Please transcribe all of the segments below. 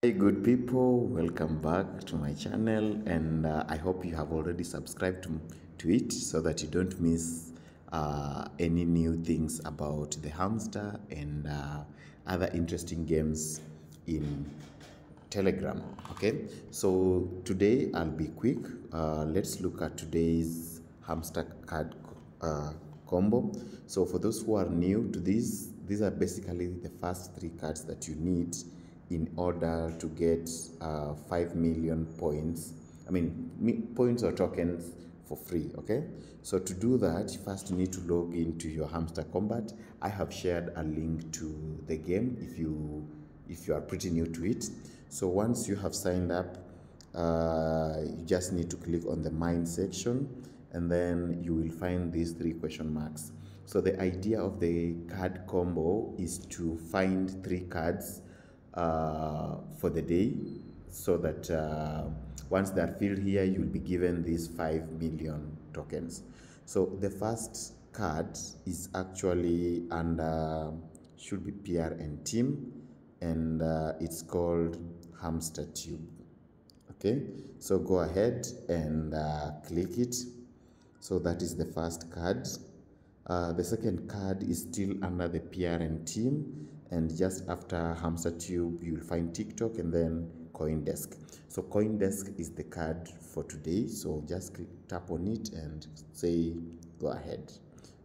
Hey, good people, welcome back to my channel, and uh, I hope you have already subscribed to, to it so that you don't miss uh, any new things about the hamster and uh, other interesting games in Telegram. Okay, so today I'll be quick. Uh, let's look at today's hamster card uh, combo. So, for those who are new to this, these are basically the first three cards that you need in order to get uh, 5 million points. I mean, me, points or tokens for free. Okay, so to do that, first you need to log into your Hamster Kombat. I have shared a link to the game if you if you are pretty new to it. So once you have signed up, uh, you just need to click on the mine section and then you will find these three question marks. So the idea of the card combo is to find three cards for the day so that uh, once they are filled here, you will be given these 5 million tokens. So the first card is actually under, should be PR and team, and uh, it's called Hamster Tube. Okay, so go ahead and uh, click it. So that is the first card. Uh, the second card is still under the PR and team, and just after Hamster Tube, you'll find TikTok and then CoinDesk. So CoinDesk is the card for today. So just tap on it and say go ahead.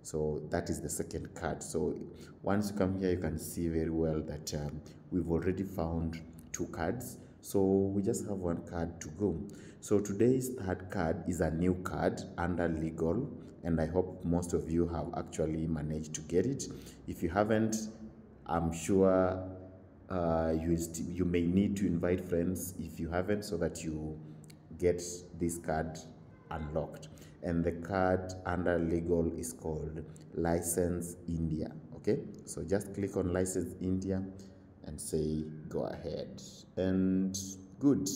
So that is the second card. So once you come here, you can see very well that um, we've already found two cards. So we just have one card to go. So today's third card is a new card under legal, and I hope most of you have actually managed to get it. If you haven't, I'm sure uh, you you may need to invite friends if you haven't, so that you get this card unlocked. And the card under legal is called License India. Okay, so just click on License India and say go ahead. And good,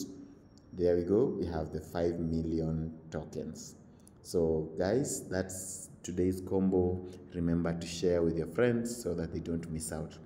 there we go. We have the 5 million tokens. So, guys, that's today's combo. Remember to share with your friends so that they don't miss out.